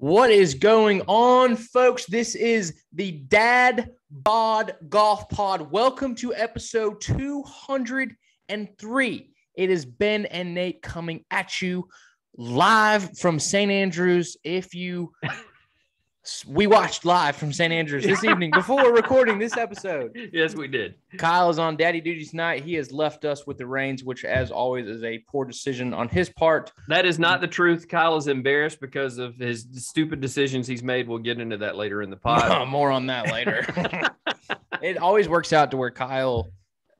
What is going on, folks? This is the Dad Bod Golf Pod. Welcome to episode 203. It is Ben and Nate coming at you live from St. Andrews. If you we watched live from St. Andrews this evening before recording this episode. Yes, we did. Kyle is on daddy duty tonight. He has left us with the reins, which, as always, is a poor decision on his part. That is not the truth. Kyle is embarrassed because of his stupid decisions he's made. We'll get into that later in the pod. More on that later. it always works out to where Kyle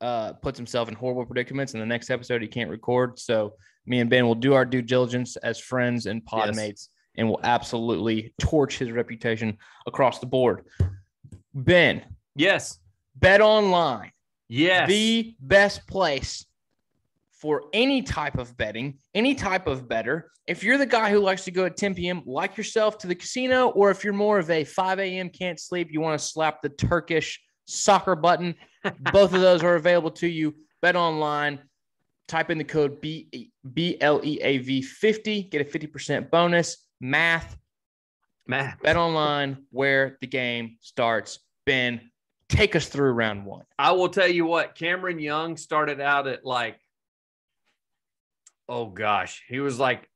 uh, puts himself in horrible predicaments. In the next episode, he can't record. So me and Ben will do our due diligence as friends and pod Yes. mates and will absolutely torch his reputation across the board. Ben, yes. bet online. Yes. the best place for any type of betting, any type of better. If you're the guy who likes to go at 10 p.m., like yourself to the casino, or if you're more of a 5 a.m. can't sleep, you want to slap the Turkish soccer button, both of those are available to you. Bet online, type in the code B B L E A V 50, get a 50% bonus. Math, math, bet online where the game starts. Ben, take us through round one. I will tell you what, Cameron Young started out at like, oh gosh, he was like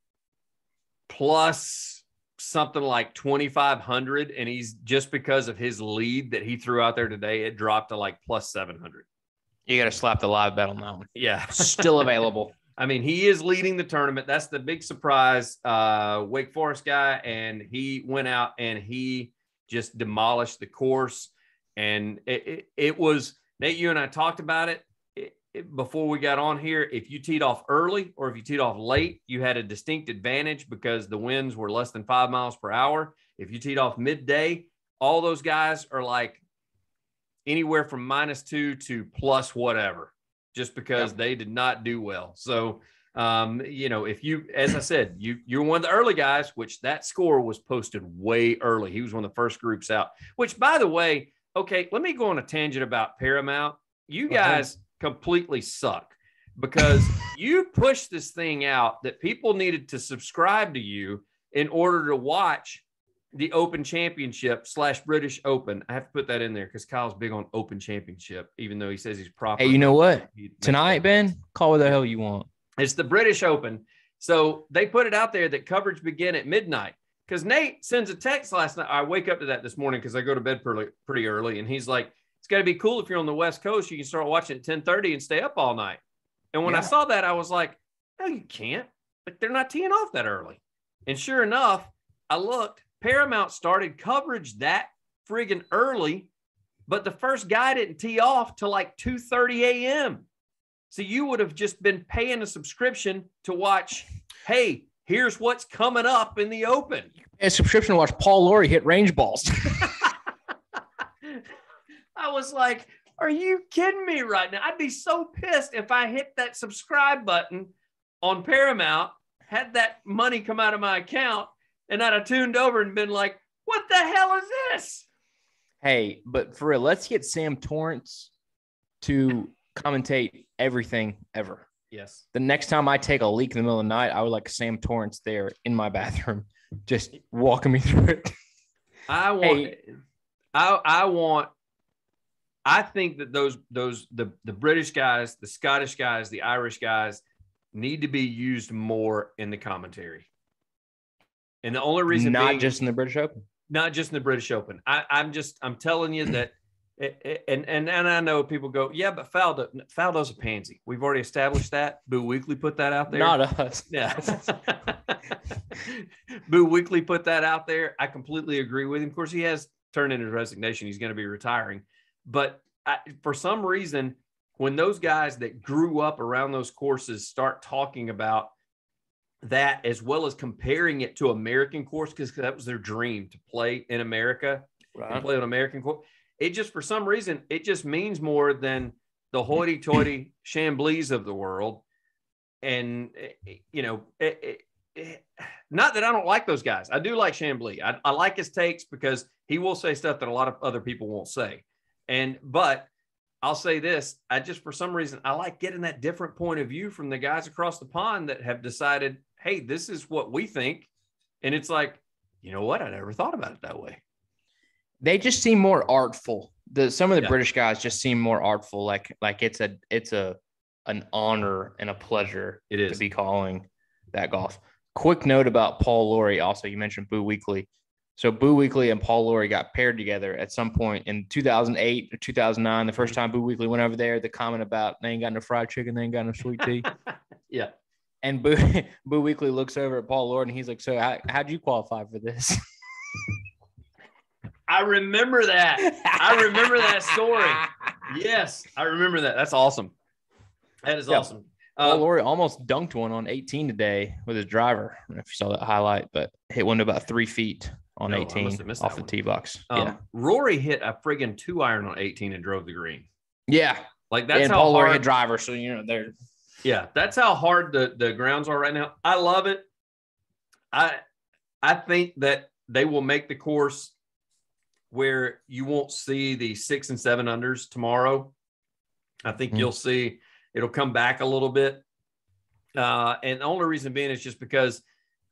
plus something like 2,500. And he's just because of his lead that he threw out there today, it dropped to like plus 700. You got to slap the live bet on that one. Yeah. Still available. I mean, he is leading the tournament. That's the big surprise. Uh, Wake Forest guy, and he went out and he just demolished the course. And it, it, it was Nate. You and I talked about it, it, it before we got on here. If you teed off early or if you teed off late, you had a distinct advantage because the winds were less than five miles per hour. If you teed off midday, all those guys are like anywhere from minus two to plus whatever just because they did not do well. So, um, you know, if you, as I said, you you're one of the early guys, which that score was posted way early. He was one of the first groups out. Which, by the way, okay, let me go on a tangent about Paramount. You guys completely suck because you pushed this thing out that people needed to subscribe to you in order to watch the Open Championship slash British Open. I have to put that in there because Kyle's big on Open Championship, even though he says he's proper. Hey, you know what? Tonight, Ben, call what the hell you want. It's the British Open. So they put it out there that coverage begin at midnight. Because Nate sends a text last night. I wake up to that this morning because I go to bed pretty, pretty early. And he's like, it's got to be cool if you're on the West Coast. You can start watching at 1030 and stay up all night. And when I saw that, I was like, no, you can't. Like they're not teeing off that early. And sure enough, I looked, Paramount started coverage that friggin' early, but the first guy didn't tee off till like 2:30 a.m. So you would have just been paying a subscription to watch, hey, here's what's coming up in the open. A subscription to watch Paul Lawrie hit range balls. I was like, are you kidding me right now? I'd be so pissed if I hit that subscribe button on Paramount, had that money come out of my account, and I'd have tuned over and been like, what the hell is this? hey, but for real, let's get Sam Torrance to commentate everything ever. Yes. The next time I take a leak in the middle of the night, I would like Sam Torrance there in my bathroom, just walking me through it. I want Hey. I I want I think that those those the the British guys, the Scottish guys, the Irish guys need to be used more in the commentary. And the only reason Not being- just in the British Open. not just in the British Open. I, I'm just I'm telling you that, eh, eh, and and and I know people go, yeah, but Faldo Faldo's a pansy. We've already established that. Boo Weekley put that out there. Not us. yeah. Boo Weekley put that out there. I completely agree with him. Of course, he has turned in his resignation. He's going to be retiring, but I, for some reason, when those guys that grew up around those courses start talking about that as well as comparing it to American course because that was their dream to play in America and Right. play on American court. It just for some reason it just means more than the hoity-toity Chamblees of the world. And eh, eh you know, it, it, it- not that I don't like those guys. I do like Chamblee. I, I like his takes because he will say stuff that a lot of other people won't say. And but I'll say this: I just for some reason I like getting that different point of view from the guys across the pond that have decided, hey, this is what we think, and it's like, you know what? I never thought about it that way. They just seem more artful. The some of the Yeah. British guys just seem more artful. Like like it's a it's a an honor and a pleasure it is to be calling that golf. Quick note about Paul Lawrie. Also, you mentioned Boo Weekley. So Boo Weekley and Paul Lawrie got paired together at some point in 2008 or 2009. The first mm-hmm. time Boo Weekley went over there, the comment about they ain't got no fried chicken, they ain't got no sweet tea. yeah. And Boo, Boo Weekley looks over at Paul Lord and he's like, "So how, how'd you qualify for this?" I remember that. I remember that story. Yes, I remember that. That's awesome. That is Yeah. awesome. Paul Um, Lawrie almost dunked one on 18 today with his driver. I don't know if you saw that highlight, but hit one to about three feet on No, 18 must have missed off the tee box. um, yeah, Rory hit a friggin' two iron on 18 and drove the green. yeah. Like that's and how Paul hard. hit driver, so you know they're Yeah, that's how hard the the grounds are right now. I love it. I I think that they will make the course where you won't see the six and seven unders tomorrow. I think Mhm. you'll see it'll come back a little bit. Uh, and the only reason being is just because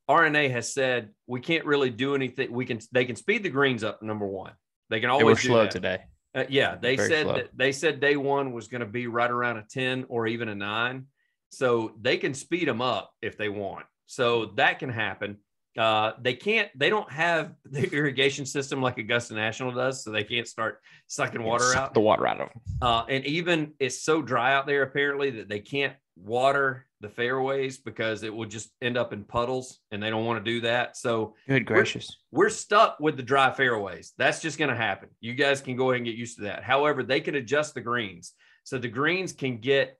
R&A has said we can't really do anything. We can they can speed the greens up. Number one, they can they always were do slow that. today. Uh, yeah, they Very said that they said day one was going to be right around a 10 or even a nine. So they can speed them up if they want. So that can happen. Uh, they can't, they don't have the irrigation system like Augusta National does. So they can't start sucking water Suck out. the water out of them. Uh, and even it's so dry out there apparently that they can't water the fairways because it will just end up in puddles and they don't want to do that. So Good gracious. we're stuck with the dry fairways. That's just going to happen. You guys can go ahead and get used to that. However, they can adjust the greens. So the greens can get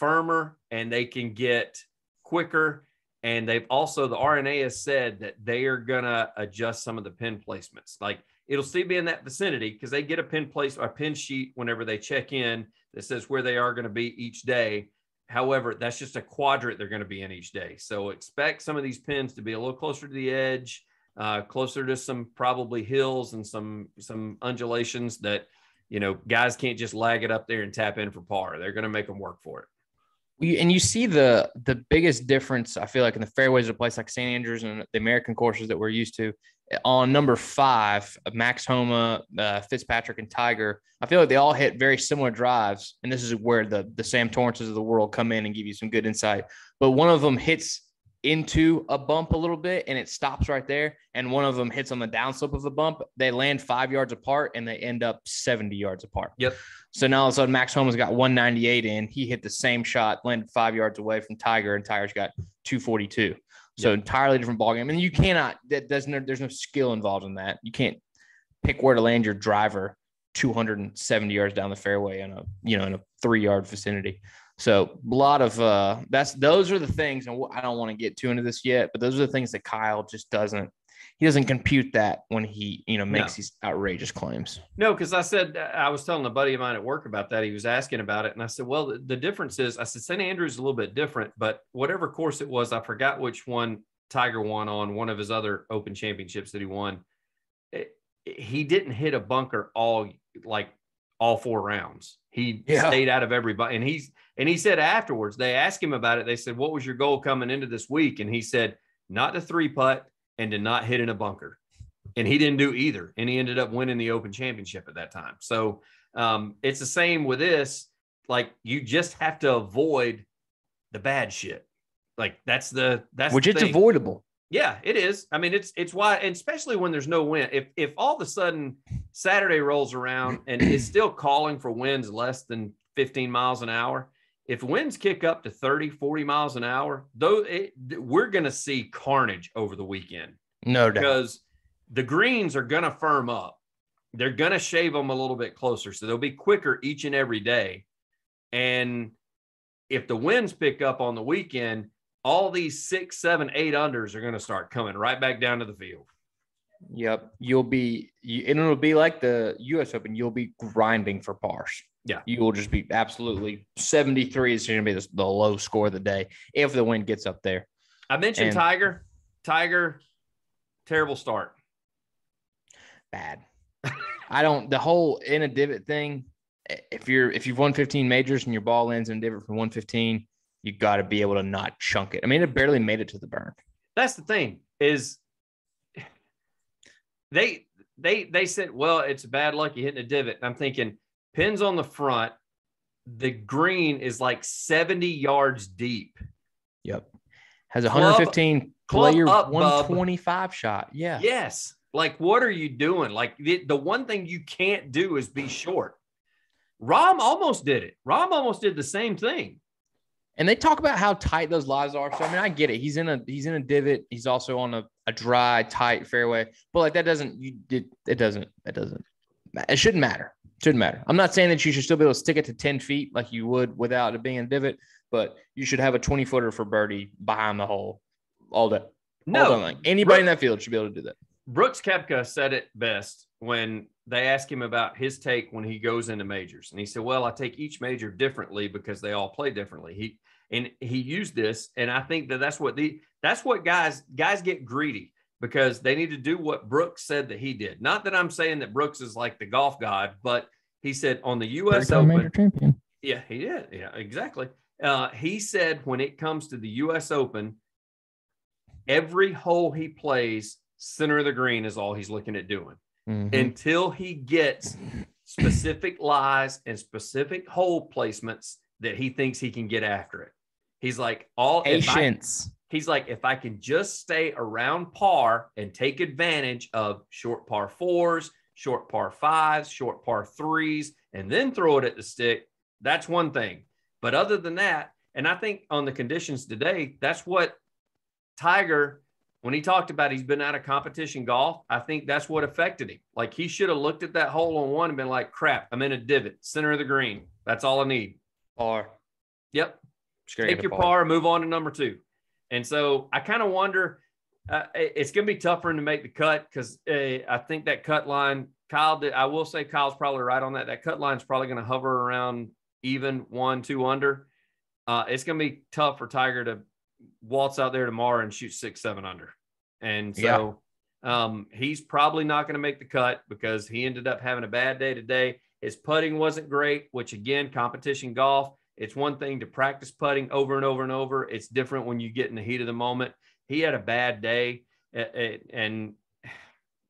firmer and they can get quicker. And they've also, the R&A has said that they are going to adjust some of the pin placements. Like it'll still be in that vicinity because they get a pin place or a pin sheet whenever they check in that says where they are going to be each day. However, that's just a quadrant they're going to be in each day. So expect some of these pins to be a little closer to the edge uh, closer to some probably hills and some some undulations that you know guys can't just lag it up there and tap in for par. They're going to make them work for it. And you see the the biggest difference I feel like in the fairways of a place like St Andrews and the American courses that we're used to. On number five, Max Homa, uh, Fitzpatrick, and Tiger, I feel like they all hit very similar drives, and this is where the the Sam Torrances of the world come in and give you some good insight. But one of them hits into a bump a little bit and it stops right there, and one of them hits on the downslope of the bump. They land five yards apart and they end up seventy yards apart. Yep. So now all of a sudden, Max Homa's got 198 in. He hit the same shot, landed five yards away from Tiger, and Tiger's got 242. So entirely different ball ballgame. And you cannot, that there's no, there's no skill involved in that. You can't pick where to land your driver 270 yards down the fairway in a, you know, in a three yard vicinity. So a lot of uh that's those are the things, and I don't want to get too into this yet, but those are the things that Kyle just doesn't he doesn't compute that when he you know makes No. these outrageous claims. No, because I said I was telling a buddy of mine at work about that. He was asking about it, and I said, "Well, the, the difference is," I said, "St. Andrews is a little bit different, but whatever course it was, I forgot which one Tiger won on one of his other Open Championships that he won. It- he didn't hit a bunker all like all four rounds. He Yeah. stayed out of everybody, and he's and he said afterwards they asked him about it. They said, "What was your goal coming into this week?" And he said, "Not to three putt and to not hit in a bunker." and he didn't do either and he ended up winning the open championship at that time so um, it's the same with this like you just have to avoid the bad shit like that's the that's Which the it's avoidable. Yeah it is i mean it's it's why and especially when there's no wind if if all of a sudden saturday rolls around and it's still calling for winds less than 15 miles an hour if winds kick up to 30 40 miles an hour though it, we're going to see carnage over the weekend No doubt. because the greens are going to firm up. They're going to shave them a little bit closer. So they'll be quicker each and every day. And if the winds pick up on the weekend, all these six, seven, eight unders are going to start coming right back down to the field. Yep. You'll be, you, and it'll be like the US Open. You'll be grinding for pars. Yeah. You will just be absolutely 73 is going to be the, the low score of the day if the wind gets up there. I mentioned And- Tiger. Tiger, terrible start. Bad. I don't, the whole in a divot thing, if you're, if you've won 15 majors and your ball lands in a divot from 115, you got to be able to not chunk it. I mean, it barely made it to the burn. That's the thing is they they they said, well, it's bad luck you hitting a divot. And I'm thinking, pins on the front, the green is like 70 yards deep. Yep. Has a Club- 115 club player up, bub. 125 shot. Yeah. Yes. Like, what are you doing? Like, the, the one thing you can't do is be short. Rahm almost did it. Rahm almost did the same thing. And they talk about how tight those lies are. So I mean, I get it. He's in a he's in a divot. He's also on a, a dry, tight fairway. But like that doesn't you it, it doesn't it doesn't it shouldn't matter. It Shouldn't matter. I'm not saying that you should still be able to stick it to 10 feet like you would without it being a divot, but you should have a 20 footer for birdie behind the hole all day. all No, day long. Anybody in that field should be able to do that. Brooks Koepka said it best when they asked him about his take when he goes into majors. And he said, Well, I take each major differently because they all play differently. He and he used this, and I think that that's what the that's what guys guys get greedy because they need to do what Brooks said that he did. Not that I'm saying that Brooks is like the golf god, but he said on the U.S. Open, major champion. yeah, he did. Yeah, exactly. Uh, he said when it comes to the U.S. Open, every hole he plays, center of the green is all he's looking at doing Mhm. until he gets specific lies and specific hole placements that he thinks he can get after it. He's like, all if I- Patience. he's like, if I can just stay around par and take advantage of short par fours, short par fives, short par threes, and then throw it at the stick, that's one thing. But other than that, and I think on the conditions today, that's what Tiger, when he talked about he's been out of competition golf, I think that's what affected him. Like he should have looked at that hole on one and been like, crap, I'm in a divot, center of the green. That's all I need. Par. Yep Just gotta take your a par, move on to number two. And so I kind of wonder, uh, it's going to be tougher to make the cut because uh, I think that cut line, Kyle, did, I will say Kyle's probably right on that. That cut line is probably going to hover around even one, two under. Uh, it's going to be tough for Tiger to waltz out there tomorrow and shoot six, seven under. And so um, he's probably not going to make the cut because he ended up having a bad day today. His putting wasn't great, which again, competition golf. It's one thing to practice putting over and over and over. It's different when you get in the heat of the moment. He had a bad day, and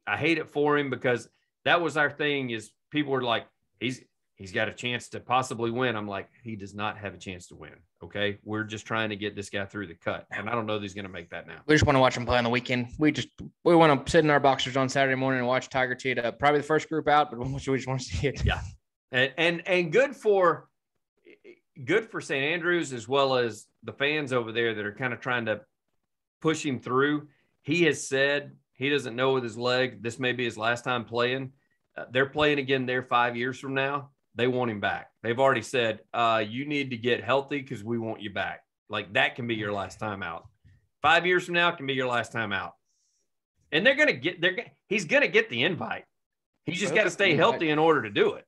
I hate it for him because that was our thing. Is people were like, he's he's got a chance to possibly win. I'm like, he does not have a chance to win. Okay, we're just trying to get this guy through the cut, and I don't know that he's going to make that now. We just want to watch him play on the weekend. We just we want to sit in our boxers on Saturday morning and watch Tiger tee it up. Probably the first group out, but we just want to see it. and and and good for good for St. Andrews as well as the fans over there that are kind of trying to push him through. He has said he doesn't know with his leg. This may be his last time playing. Uh, they're playing again there five years from now. They want him back. They've already said uh, you need to get healthy because we want you back. Like that can be your last time out. Five years from now can be your last time out. And they're gonna get. They're. gonna- He's gonna get the invite. He's just got to stay healthy in order to do it.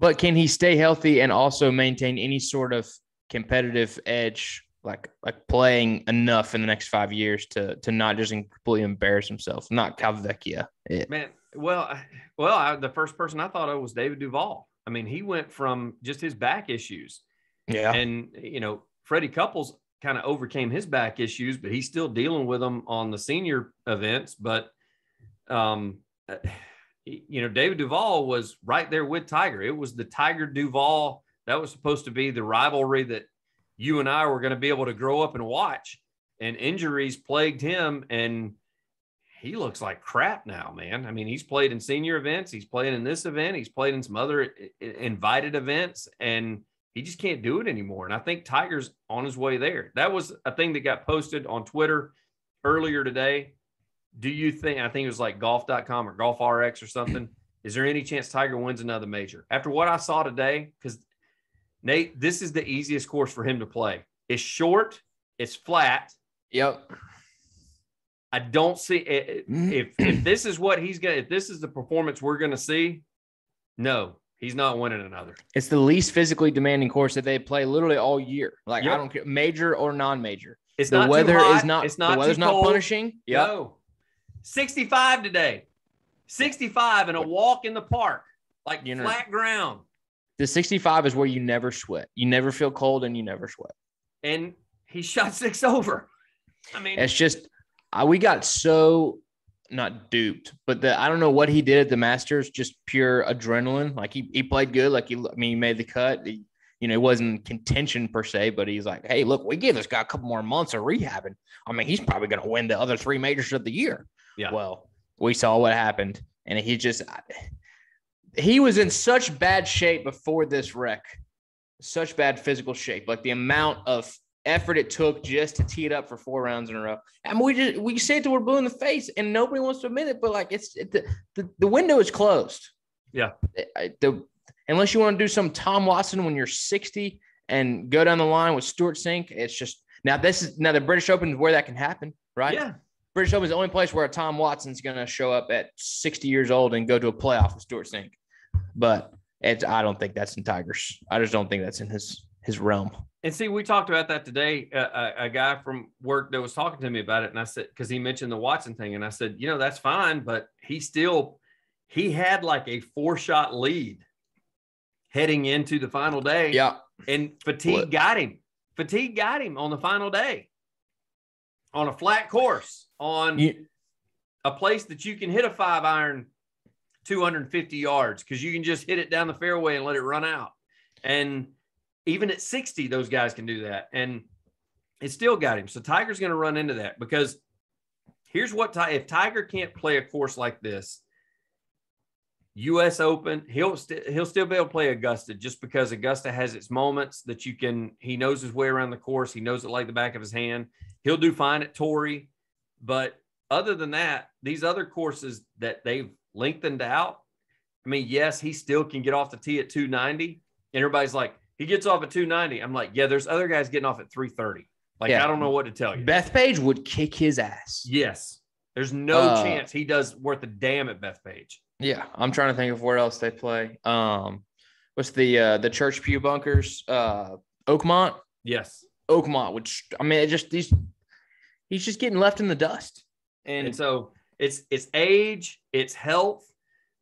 But can he stay healthy and also maintain any sort of competitive edge, like like playing enough in the next five years to to not just completely embarrass himself? Not Calvecchia. It. Man, well, well, I, the first person I thought of was David Duval. I mean, he went from just his back issues, Yeah. and you know, Freddie Couples kind of overcame his back issues, but he's still dealing with them on the senior events. But, um, you know, David Duval was right there with Tiger. It was the Tiger Duval that was supposed to be the rivalry that you and I were going to be able to grow up and watch. And injuries plagued him, and he looks like crap now, man. I mean, he's played in senior events, he's played in this event, he's played in some other invited events, and he just can't do it anymore. And I think Tiger's on his way there. That was a thing that got posted on Twitter earlier today. Do you think, I think it was like golf.com or golf RX or something. Is there any chance Tiger wins another major? After what I saw today, because Nate, this is the easiest course for him to play. It's short, it's flat. Yep. I don't see it, mm. if if this is what he's gonna if this is the performance we're gonna see, no, he's not winning another. It's the least physically demanding course that they play literally all year. Like I don't care, major or non-major. It's the weather is not. It's not the weather's not punishing. Yep. No, sixty-five today, sixty-five and a walk in the park, like You know- flat ground, The 65 is where you never sweat. You never feel cold and you never sweat. and he shot six over. I mean, It's just I, we got so not duped, but the I don't know what he did at the Masters, just pure adrenaline. Like he he played good. Like he, I mean, he made the cut. He, you know, it wasn't contention per se, but he's like, hey, look, we give this guy a couple more months of rehabbing. I mean, he's probably going to win the other three majors of the year. Yeah. Well, we saw what happened, and he just he was in such bad shape before this wreck, such bad physical shape. Like the amount of effort it took just to tee it up for four rounds in a row. I mean, we just we say it till we're blue in the face, and nobody wants to admit it. But like, it's it, the, the the window is closed. Yeah. The unless you want to do some Tom Watson when you're 60 and go down the line with Stewart Cink. it's just now this is now the British Open is where that can happen, right? Yeah. British Open is the only place where a Tom Watson's going to show up at 60 years old and go to a playoff with Stewart Cink. But it's I don't think that's in Tigers. I just don't think that's in his his realm. And see, we talked about that today. Uh, a, a, guy from work that was talking to me about it, and I said because he mentioned the Watson thing, and I said, you know, that's fine, but he still he had like a four shot lead heading into the final day. Yeah, and fatigue what? got him. Fatigue got him on the final day on a flat course on you, a place that you can hit a five iron 250 yards because you can just hit it down the fairway and let it run out. And even at 60, those guys can do that. And it still got him. So Tiger's going to run into that because here's what if Tiger can't play a course like this, U.S. Open, he'll st- he'll still be able to play Augusta just because Augusta has its moments that you can. He knows his way around the course. He knows it like the back of his hand. He'll do fine at Torrey, but other than that, these other courses that they've lengthened out. I mean, yes, he still can get off the tee at 290, and everybody's like, he gets off at 290. I'm like, yeah, there's other guys getting off at 330. Like, yeah. I don't know what to tell you. Bethpage would kick his ass. Yes. There's no uh, chance he does worth a damn at Bethpage. Yeah. I'm trying to think of where else they play. Um, what's the uh the church pew bunkers? Uh Oakmont? Yes. Oakmont, which I mean, it just these he's just getting left in the dust. And, and so it's it's age, it's health.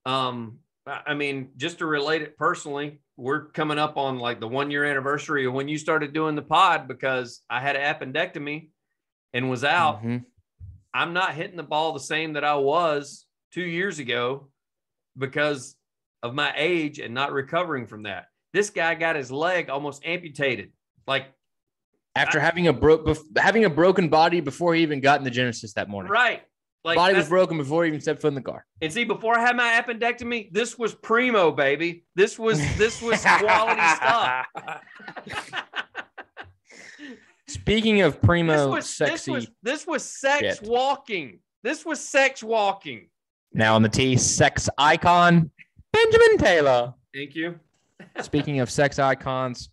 Um, I mean, just to relate it personally, we're coming up on like the one year anniversary of when you started doing the pod because I had an appendectomy and was out. Mm-hmm. I'm not hitting the ball the same that I was two years ago because of my age and not recovering from that. This guy got his leg almost amputated. Like after I, having a broke having a broken body before he even got in the Genesis that morning. Right. Like body was broken before he even stepped foot in the car. And see, before I had my appendectomy, this was primo, baby. This was this was quality stuff. Speaking of primo, this was, sexy. This was, this was sex shit. walking. This was sex walking. Now on the tee, sex icon Benjamin Taylor. Thank you. Speaking of sex icons,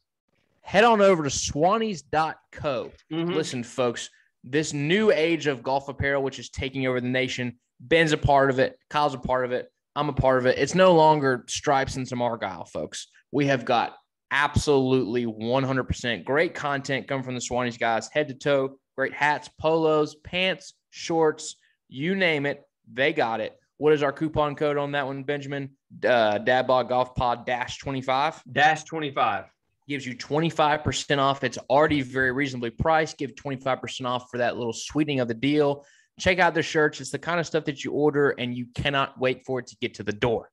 head on over to swannies.co. Mm-hmm. Listen, folks, this new age of golf apparel, which is taking over the nation. Ben's a part of it. Kyle's a part of it. I'm a part of it. It's no longer stripes and some argyle, folks. We have got absolutely 100% great content coming from the Swannies guys, head to toe. Great hats, polos, pants, shorts, you name it. They got it. What is our coupon code on that one, Benjamin? Uh, Dadbod Golf Pod dash 25. Dash 25 gives you 25% off. It's already very reasonably priced. Give 25% off for that little sweetening of the deal. Check out the shirts. It's the kind of stuff that you order and you cannot wait for it to get to the door.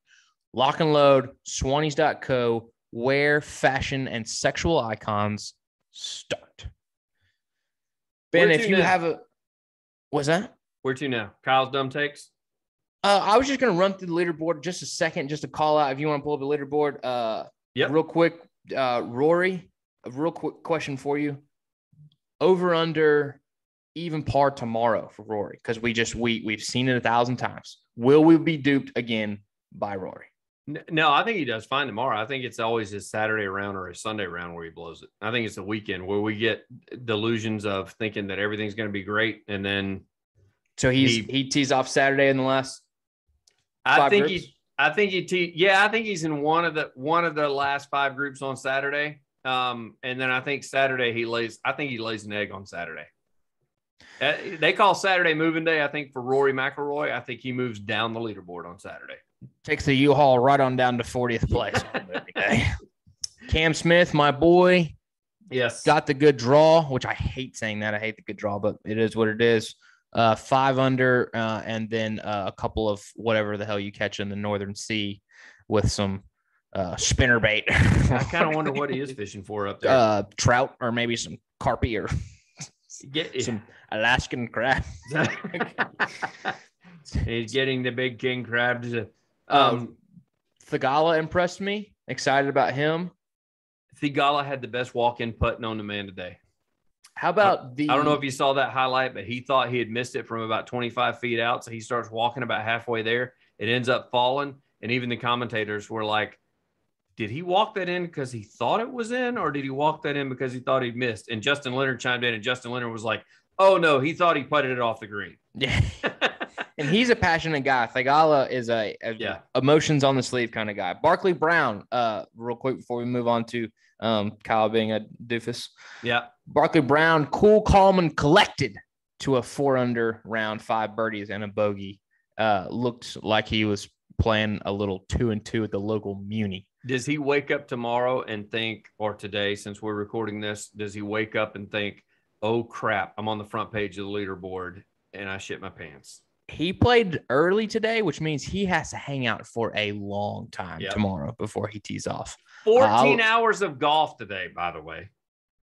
Lock and load, swannies.co, where fashion and sexual icons start. Ben, if you now? have a, what's that? Where to now? Kyle's dumb takes. Uh, I was just going to run through the leaderboard just a second, just to call out if you want to pull up the leaderboard. Uh, yeah. Real quick, uh, Rory, a real quick question for you. Over under even par tomorrow for Rory because we just we we've seen it a thousand times. Will we be duped again by Rory? No, I think he does fine tomorrow. I think it's always his Saturday round or his Sunday round where he blows it. I think it's the weekend where we get delusions of thinking that everything's going to be great, and then so he's he, he tees off Saturday in the last. I think groups? he I think he te- yeah, I think he's in one of the one of the last five groups on Saturday. Um, and then I think Saturday he lays I think he lays an egg on Saturday. Uh, they call Saturday moving day, I think, for Rory McIlroy. I think he moves down the leaderboard on Saturday. Takes the U-Haul right on down to 40th place Cam Smith, my boy. Yes. Got the good draw, which I hate saying that. I hate the good draw, but it is what it is. Uh, five under, uh, and then uh, a couple of whatever the hell you catch in the Northern Sea with some uh, spinner bait. I kind of wonder what he is fishing for up there. uh, trout or maybe some carpy or Get, some Alaskan crab. He's getting the big king crabs. Um, Um, Theegala impressed me. Excited about him. Theegala had the best walk-in putting on the man today. How about the? I don't know if you saw that highlight, but he thought he had missed it from about 25 feet out. So he starts walking about halfway there. It ends up falling. And even the commentators were like, did he walk that in because he thought it was in, or did he walk that in because he thought he'd missed? And Justin Leonard chimed in, and Justin Leonard was like, oh no, he thought he putted it off the green. Yeah. and he's a passionate guy. Theegala is a, a Yeah. emotions on the sleeve kind of guy. Barclay Brown, uh, real quick before we move on to um, Kyle being a doofus. yeah. Barclay Brown, cool, calm, and collected to a four under round, five birdies and a bogey. Uh, looked like he was playing a little two and two at the local Muni. Does he wake up tomorrow and think, or today, since we're recording this, does he wake up and think, oh crap, I'm on the front page of the leaderboard and I shit my pants? He played early today, which means he has to hang out for a long time Yep. tomorrow before he tees off. 14 I'll- hours of golf today, by the way.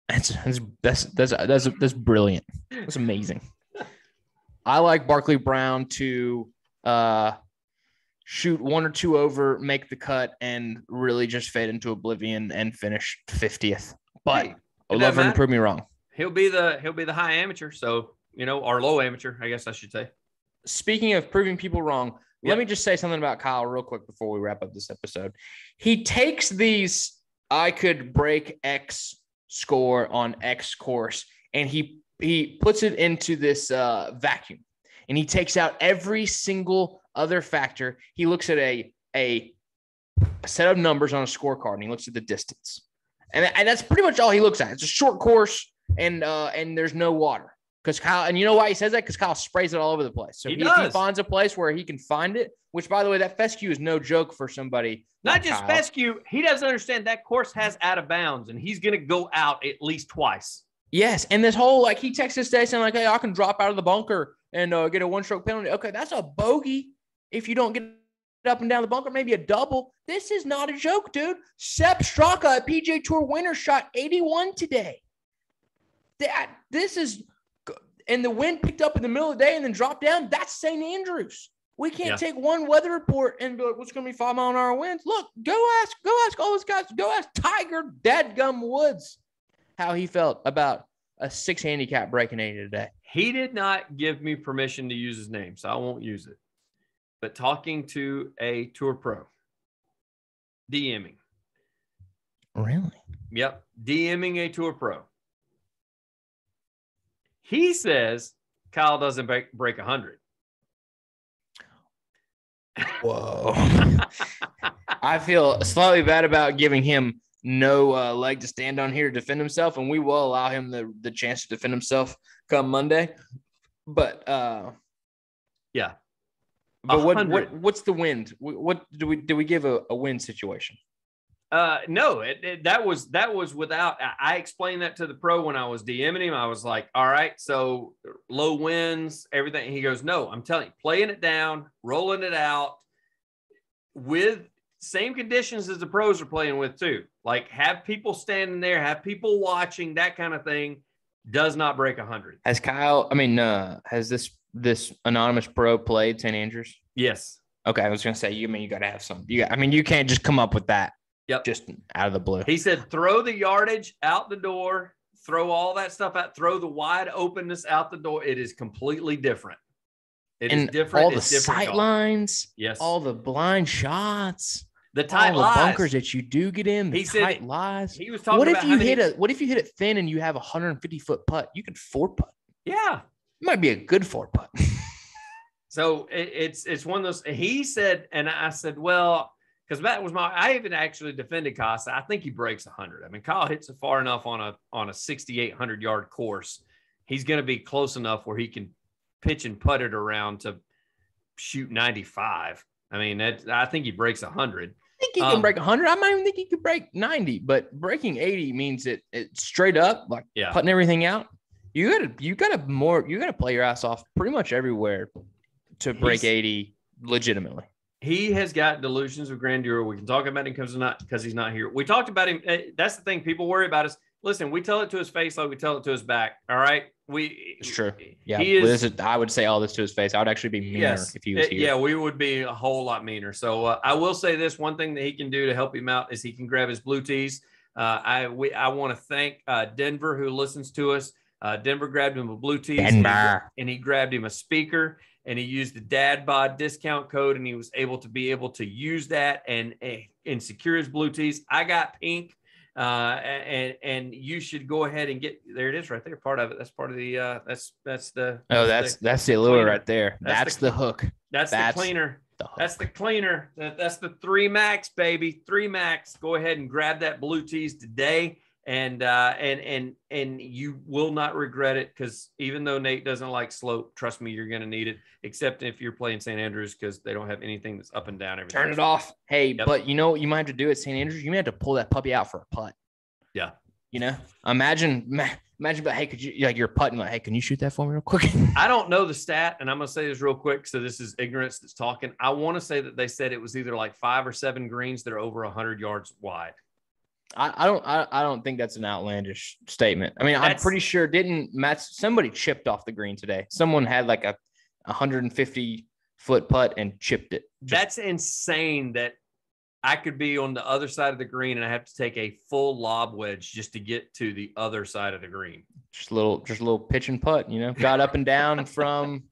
That's that's that's that's that's, that's brilliant. That's amazing. I like Barclay Brown to uh, shoot one or two over, make the cut, and really just fade into oblivion and finish fiftieth. But Hey, I it love him to prove me wrong. He'll be the he'll be the high amateur, so you know, or low amateur, I guess I should say. Speaking of proving people wrong, Yep. let me just say something about Kyle real quick before we wrap up this episode. He takes these I could break X score on X course and he he puts it into this uh, vacuum and he takes out every single other factor. He looks at a a set of numbers on a scorecard and he looks at the distance. And, and that's pretty much all he looks at. It's a short course and uh and there's no water. Because Kyle, and you know why he says that? Because Kyle sprays it all over the place. So He if he does. finds a place where he can find it, which by the way, that fescue is no joke for somebody. Not like just Kyle. fescue, he doesn't understand that course has out of bounds, and he's gonna go out at least twice. Yes, and this whole like he texts texted today saying like, "Hey, I can drop out of the bunker and uh, get a one-stroke penalty." Okay, that's a bogey. If you don't get up and down the bunker, maybe a double. This is not a joke, dude. Sepp Straka, a PJ Tour winner, shot 81 today. That this is, and the wind picked up in the middle of the day and then dropped down. That's St. Andrews. We can't Yeah. take one weather report and be like, "What's going to be five mile an hour winds?" Look, go ask, go ask all those guys. Go ask Tiger Dadgum Woods how he felt about a six handicap breaking 80 today. He did not give me permission to use his name, so I won't use it. But talking to a tour pro, DMing. Really? Yep, DMing a tour pro. He says Kyle doesn't break break 100. Whoa. I feel slightly bad about giving him no uh, leg to stand on here to defend himself, and we will allow him the, the chance to defend himself come Monday. But uh, Yeah. but what, 100. what what's the wind? What, what do we do? We give a, a win situation? Uh, no, it, it- that was that was without. I, I explained that to the pro when I was DMing him. I was like, "All right, so low winds, everything." He goes, "No, I'm telling you, playing it down, rolling it out with same conditions as the pros are playing with too. Like have people standing there, have people watching, that kind of thing. Does not break a hundred. Has Kyle? I mean, uh, has this this anonymous pro played St. Andrews? Yes, Okay, I was gonna say you I mean you got to have some. You got, I mean you can't just come up with that. Yep. Just out of the blue. He said, throw the yardage out the door, throw all that stuff out, throw the wide openness out the door. It is completely different. It is and different. all the It's different sight golf. lines, Yes. all the blind shots, the tight all the bunkers that you do get in, the He said tight lies. He was talking What if you many- hit a what if you hit it thin and you have a 150 foot putt? You could four putt. Yeah. It might be a good four putt. So it, it's it's one of those. He said, and I said, well, because that was my. I even actually defended Casa. I think he breaks hundred. I mean, Kyle hits it far enough on a on a 6,800 yard course. He's going to be close enough where he can pitch and putt it around to shoot 95. I mean, that I think he breaks hundred. I think he Um, can break 100. I might even think he could break 90, but breaking 80 means it it's straight up, like Yeah. putting everything out. You gotta you gotta more you gotta play your ass off pretty much everywhere to break He's- 80 legitimately. He has got delusions of grandeur. We can talk about him because not because he's not here. We talked about him. eh, That's the thing people worry about is listen. We tell it to his face like we tell it to his back. All right, we. It's true. Yeah, he is. this is, I would say all this to his face. I would actually be meaner Yes, if he was eh, here. yeah, we would be a whole lot meaner. So uh, I will say this: one thing that he can do to help him out is he can grab his blue tees. Uh, I we I want to thank uh, Denver who listens to us. Uh, Denver grabbed him a blue tees Denver. and he grabbed him a speaker and he used the dad bod discount code and he was able to be able to use that and and secure his blue tees i got pink uh and and you should go ahead and get there it is right there part of it that's part of the uh that's that's the Oh, that's that's the allure cleaner. right there. That's That's, the- the, hook. that's, that's the cleaner The hook. that's the cleaner That- that's the three max baby three max go ahead and grab that blue tees today and uh and and and you will not regret it because even though nate doesn't like slope trust me you're going to need it except if you're playing st andrews because they don't have anything that's up and down every Turn it off. Hey, Yep. but you know what you might have to do at St. Andrews? You may have to pull that puppy out for a putt. Yeah. You know, imagine, imagine, but hey, could you like you're putting like, hey, can you shoot that for me real quick? I don't know the stat, and I'm going to say this real quick. So this is ignorance that's talking. I want to say that they said it was either like five or seven greens that are over 100 yards wide. I, I don't, I, I don't think that's an outlandish statement. I mean, I'm pretty sure didn't Matt somebody chipped off the green today. Someone had like a 150 foot putt and chipped it. Just- That's insane that I could be on the other side of the green and I have to take a full lob wedge just to get to the other side of the green. just a little, just a little pitch and putt. You know, got up and down from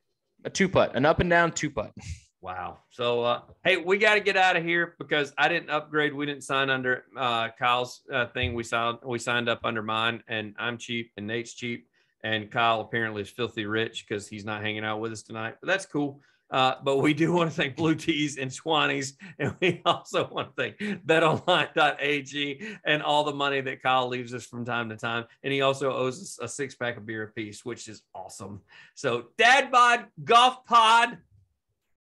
a two putt, an up and down two putt. Wow. So, uh, hey, we got to get out of here because I didn't upgrade. We didn't sign under uh, Kyle's uh, thing. We signed we signed up under mine, and I'm cheap, and Nate's cheap, and Kyle apparently is filthy rich because he's not hanging out with us tonight. But that's cool. Uh, but we do want to thank Blue Tees and Swannies, and we also want to thank BetOnline.ag and all the money that Kyle leaves us from time to time. And he also owes us a six pack of beer apiece, which is awesome. So, Dad Bod Golf Pod.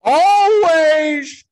Always.